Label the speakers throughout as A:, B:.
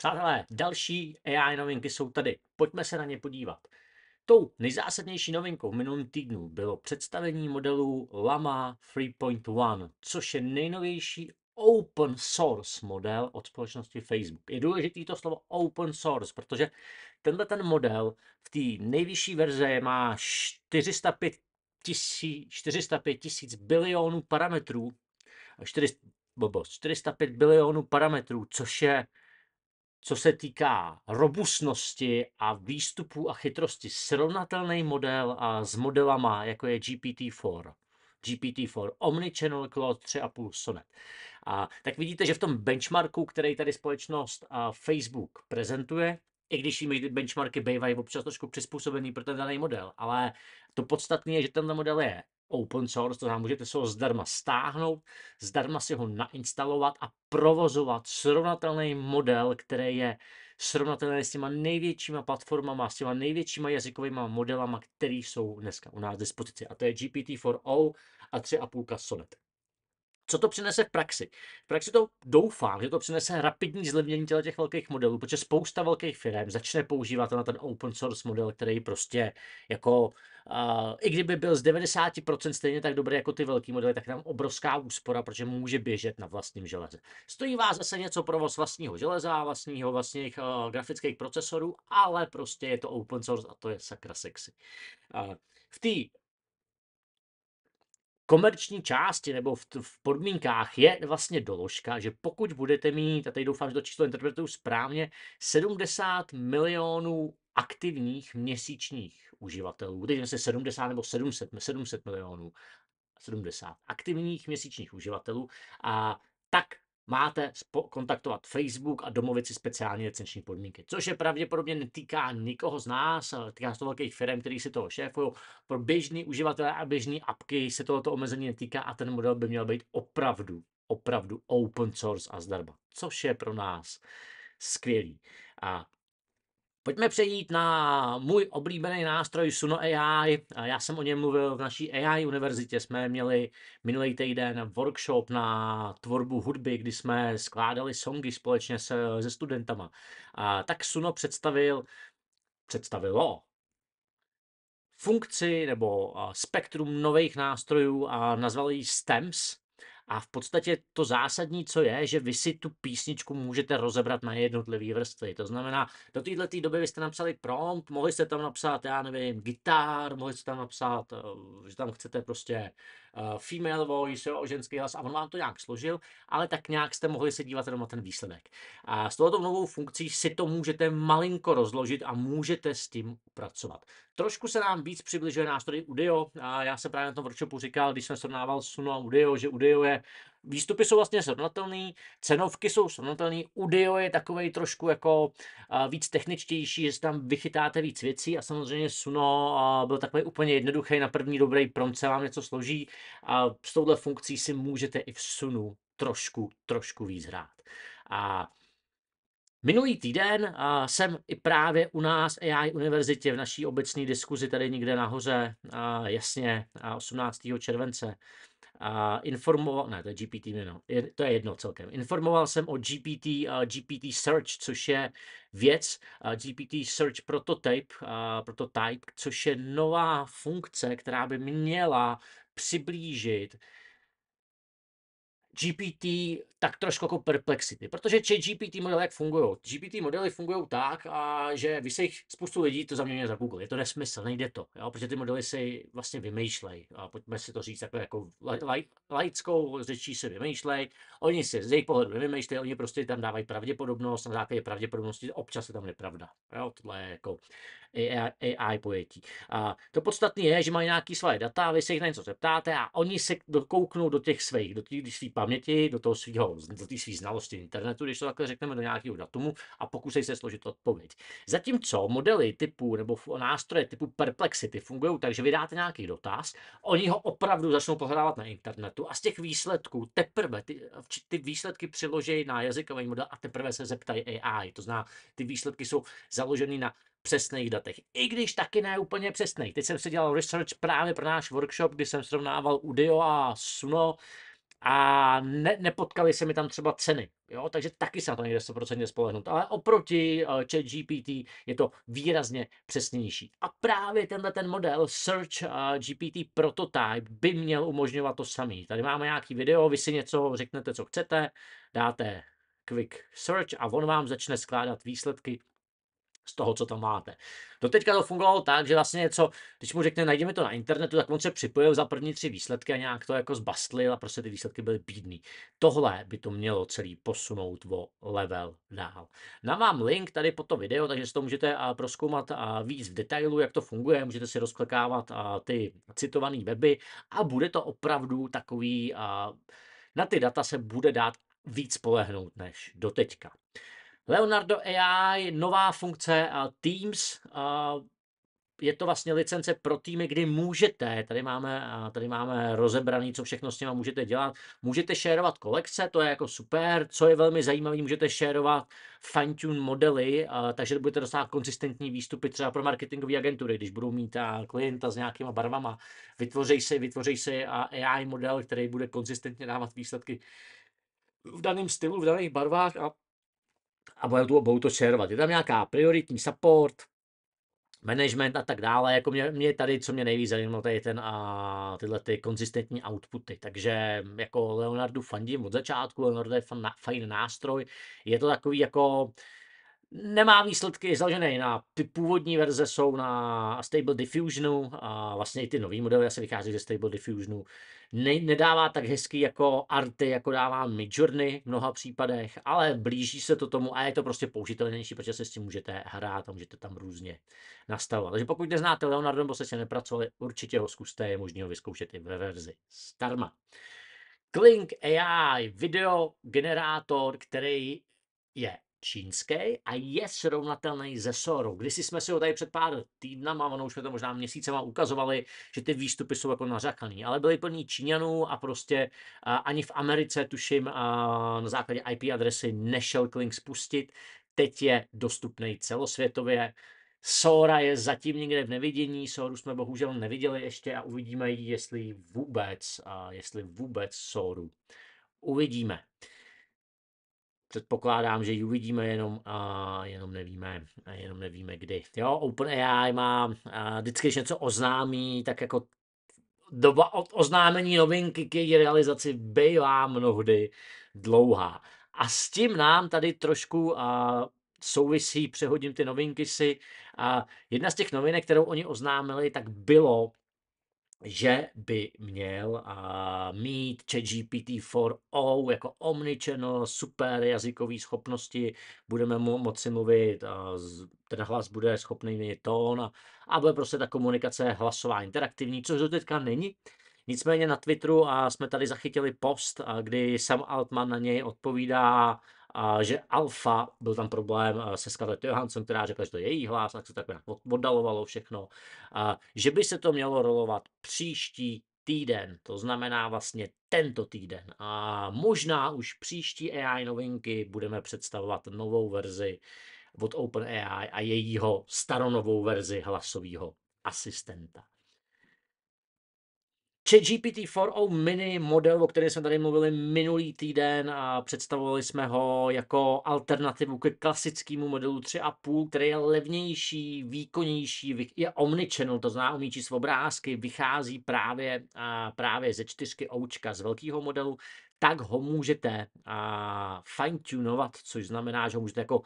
A: Přátelé, další AI novinky jsou tady. Pojďme se na ně podívat. Tou nejzásadnější novinkou v minulém týdnu bylo představení modelu Lama 3.1, což je nejnovější open source model od společnosti Facebook. Je důležité to slovo open source, protože tenhle ten model v té nejvyšší verze má 405 tisíc, 405 tisíc bilionů parametrů, 4, 405 bilionů parametrů, což je co se týká robustnosti a výstupu a chytrosti, srovnatelný model a s modelama, jako je GPT-4. GPT-4, Omnichannel Cloud 3.5 Sonnet. A tak vidíte, že v tom benchmarku, který tady společnost a Facebook prezentuje, i když jim benchmarky bývají občas trošku přizpůsobený pro ten daný model, ale to podstatné je, že tenhle model je open source, to znamená, můžete se ho zdarma stáhnout, zdarma si ho nainstalovat a provozovat srovnatelný model, který je srovnatelný s těma největšíma platformama, s těma největšíma jazykovými modelama, které jsou dneska u nás v dispozici. A to je GPT-4o a 3.5 Sonnet. Co to přinese v praxi? V praxi to doufám, že to přinese rapidní zlevnění těch velkých modelů, protože spousta velkých firm začne používat na ten open source model, který prostě jako, uh, i kdyby byl z 90% stejně tak dobrý jako ty velký modely, tak tam obrovská úspora, protože může běžet na vlastním železe. Stojí vás zase něco provoz vlastního železa, vlastního vlastních uh, grafických procesorů, ale prostě je to open source a to je sakra sexy. Uh, v té komerční části nebo v, v podmínkách je vlastně doložka, že pokud budete mít, a teď doufám, že to číslo interpretuju správně, 70 milionů aktivních měsíčních uživatelů, teď se 70 nebo 700, 700 milionů, 70 aktivních měsíčních uživatelů, a tak máte kontaktovat Facebook a domluvit si speciální licenční podmínky, což je pravděpodobně netýká nikoho z nás, ale týká se to velkých firm, který si toho šéfují. Pro běžný uživatele a běžné apky se tohoto omezení netýká a ten model by měl být opravdu, opravdu open source a zdarma, což je pro nás skvělý. A Pojďme přejít na můj oblíbený nástroj Suno AI. Já jsem o něm mluvil v naší AI univerzitě. Jsme měli minulý týden workshop na tvorbu hudby, kdy jsme skládali songy společně se, se studentama. A tak Suno představil, představilo funkci nebo spektrum nových nástrojů a nazval ji STEMS, a v podstatě to zásadní, co je, že vy si tu písničku můžete rozebrat na jednotlivé vrstvy. To znamená, do této doby vy jste napsali prompt, mohli jste tam napsat, já nevím, gitár, mohli jste tam napsat, eh, že tam chcete prostě uh, female voice, jo, ženský hlas a on vám to nějak složil, ale tak nějak jste mohli se dívat jenom na ten výsledek. A s touto novou funkcí si to můžete malinko rozložit a můžete s tím pracovat. Trošku se nám víc přibližuje nástroj Udio. A já se právě na tom workshopu říkal, když jsem srovnával Suno a Udio, že Udio je Výstupy jsou vlastně srovnatelné, cenovky jsou srovnatelné, Udio je takový trošku jako víc techničtější, že tam vychytáte víc věcí a samozřejmě Suno byl takový úplně jednoduchý, na první dobrý prompt se vám něco složí a s touhle funkcí si můžete i v Sunu trošku, trošku víc hrát. A Minulý týden jsem i právě u nás AI univerzitě v naší obecné diskuzi tady někde nahoře, jasně, uh, 18. července, informoval, ne, to je GPT, no, to je jedno celkem. Informoval jsem o GPT, GPT Search, což je věc, GPT Search Prototype, prototype, což je nová funkce, která by měla přiblížit GPT tak trošku jako perplexity, protože chat GPT modely jak fungují? GPT modely fungují tak, a že vy se jich spoustu lidí to zaměňuje za Google. Je to nesmysl, nejde to, jo? protože ty modely si vlastně vymýšlejí. A pojďme si to říct takhle jako laickou řečí se vymýšlej. Oni si z jejich pohledu nevymýšlejí, oni prostě tam dávají pravděpodobnost, na základě pravděpodobnosti občas je tam nepravda. Jo? Tohle je jako AI, AI pojetí. A to podstatné je, že mají nějaké své data, vy se jich na něco zeptáte a oni se kouknou do těch svých, do té své paměti, do toho svého, do té své znalosti internetu, když to takhle řekneme do nějakého datumu a pokusej se složit odpověď. Zatímco modely typu nebo nástroje typu Perplexity fungují tak, že vydáte nějaký dotaz, oni ho opravdu začnou pohledávat na internetu a z těch výsledků teprve ty, ty výsledky přiloží na jazykový model a teprve se zeptají AI. To znamená, ty výsledky jsou založeny na přesných datech. I když taky ne úplně přesných. Teď jsem si dělal research právě pro náš workshop, kdy jsem srovnával Udio a Suno a ne, nepotkaly se mi tam třeba ceny. Jo? Takže taky se na to nejde 100% spolehnout. Ale oproti uh, chat GPT je to výrazně přesnější. A právě tenhle ten model Search uh, GPT Prototype by měl umožňovat to samý. Tady máme nějaký video, vy si něco řeknete, co chcete, dáte quick search a on vám začne skládat výsledky z toho, co tam máte. Doteďka to fungovalo tak, že vlastně něco, když mu řekne, najdeme to na internetu, tak on se připojil za první tři výsledky a nějak to jako zbastlil a prostě ty výsledky byly bídný. Tohle by to mělo celý posunout o level dál. Na mám link tady po to video, takže si to můžete proskoumat víc v detailu, jak to funguje, můžete si rozklikávat ty citované weby a bude to opravdu takový, na ty data se bude dát víc spolehnout než doteďka. Leonardo AI, nová funkce Teams, je to vlastně licence pro týmy, kdy můžete, tady máme, tady máme rozebraný, co všechno s nimi můžete dělat, můžete šérovat kolekce, to je jako super, co je velmi zajímavé, můžete šérovat fine-tune modely, takže budete dostávat konzistentní výstupy třeba pro marketingové agentury, když budou mít klienta s nějakýma barvama, vytvořej si, vytvořej si AI model, který bude konzistentně dávat výsledky v daném stylu, v daných barvách a a budou to, to šerovat. Je tam nějaká prioritní support, management a tak dále. Jako mě, mě tady, co mě nejvíc zajímalo, je ten a tyhle ty konzistentní outputy. Takže jako Leonardu fandím od začátku, Leonardo je fan, fajn nástroj. Je to takový jako nemá výsledky založené na ty původní verze jsou na Stable Diffusionu a vlastně i ty nový modely asi vychází ze Stable Diffusionu. Ne, nedává tak hezký jako arty, jako dává Midjourney v mnoha případech, ale blíží se to tomu a je to prostě použitelnější, protože se s tím můžete hrát a můžete tam různě nastavovat. Takže pokud neznáte Leonardo nebo se nepracovali, určitě ho zkuste, je možné ho vyzkoušet i ve verzi zdarma. Klink AI, video generátor, který je čínský a je srovnatelný ze Soru. Když jsme si ho tady před pár týdnama, ono už jsme to možná měsícema ukazovali, že ty výstupy jsou jako nařakaný, ale byly plný Číňanů a prostě a, ani v Americe, tuším, a, na základě IP adresy nešel Klink spustit. Teď je dostupný celosvětově. Sora je zatím někde v nevidění, Soru jsme bohužel neviděli ještě a uvidíme, jestli vůbec, a jestli vůbec Soru uvidíme předpokládám, že ji uvidíme jenom, a jenom nevíme, a jenom nevíme kdy. Jo, OpenAI má a vždycky, když něco oznámí, tak jako doba od oznámení novinky k její realizaci bývá mnohdy dlouhá. A s tím nám tady trošku a, souvisí, přehodím ty novinky si. A jedna z těch novinek, kterou oni oznámili, tak bylo že by měl a, mít ChatGPT 4o jako omnichannel, super jazykové schopnosti, budeme mu moci mluvit, a, z, ten hlas bude schopný mít tón a, a bude prostě ta komunikace hlasová interaktivní, což do teďka není. Nicméně na Twitteru a jsme tady zachytili post, a kdy Sam Altman na něj odpovídá a že alfa, byl tam problém se Scarlett Johansson, která řekla, že to je její hlas, tak se tak nějak oddalovalo všechno, a že by se to mělo rolovat příští týden, to znamená vlastně tento týden. A možná už příští AI novinky budeme představovat novou verzi od OpenAI a jejího staronovou verzi hlasového asistenta. ChatGPT 4o mini model, o kterém jsme tady mluvili minulý týden a představovali jsme ho jako alternativu ke klasickému modelu 3.5, který je levnější, výkonnější, je omnichannel, to znamená umí číst obrázky, vychází právě, právě ze čtyřky oučka z velkého modelu, tak ho můžete fine-tunovat, což znamená, že ho můžete jako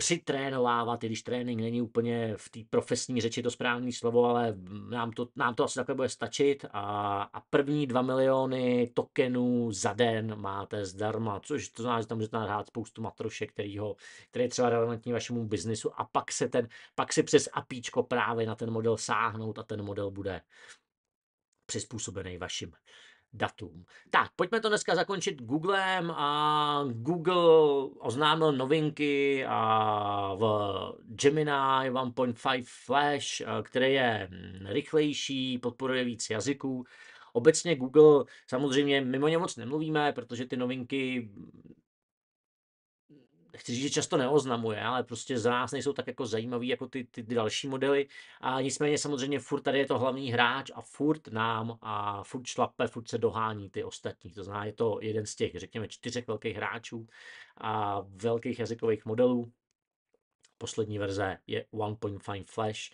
A: přitrénovávat, i když trénink není úplně v té profesní řeči to správné slovo, ale nám to, nám to asi takhle bude stačit. A, a první dva miliony tokenů za den máte zdarma, což to znamená, že tam můžete nahrát spoustu matrošek, který, ho, který je třeba relevantní vašemu biznisu a pak se ten, pak si přes apíčko právě na ten model sáhnout a ten model bude přizpůsobený vašim datům. Tak, pojďme to dneska zakončit Googlem a Google oznámil novinky a v Gemini 1.5 Flash, který je hm, rychlejší, podporuje víc jazyků. Obecně Google, samozřejmě mimo ně moc nemluvíme, protože ty novinky nechci říct, že často neoznamuje, ale prostě za nás nejsou tak jako zajímavý jako ty, ty, ty další modely. A nicméně samozřejmě furt tady je to hlavní hráč a furt nám a furt šlape, furt se dohání ty ostatní. To znamená, je to jeden z těch, řekněme, čtyřech velkých hráčů a velkých jazykových modelů. Poslední verze je 1.5 Flash,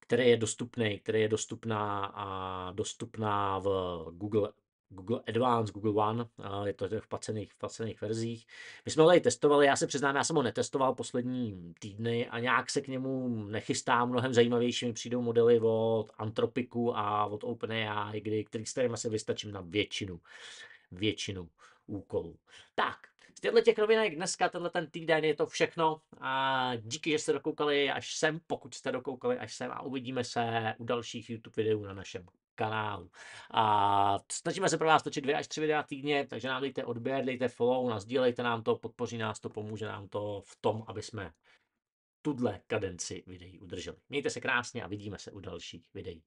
A: který je dostupný, který je dostupná a dostupná v Google Google Advanced, Google One, je to v placených, v placených verzích. My jsme ho tady testovali, já se přiznám, já jsem ho netestoval poslední týdny a nějak se k němu nechystám, mnohem zajímavější mi přijdou modely od Antropiku a od OpenAI, kdy, který, s kterými se vystačím na většinu, většinu úkolů. Tak, z těchto těch novinek dneska, tenhle ten týden je to všechno. A díky, že jste dokoukali až sem, pokud jste dokoukali až sem a uvidíme se u dalších YouTube videů na našem kanálu. A snažíme se pro vás točit dvě až tři videa týdně, takže nám dejte odběr, dejte follow, nazdílejte nám to, podpoří nás to, pomůže nám to v tom, aby jsme tuhle kadenci videí udrželi. Mějte se krásně a vidíme se u dalších videí.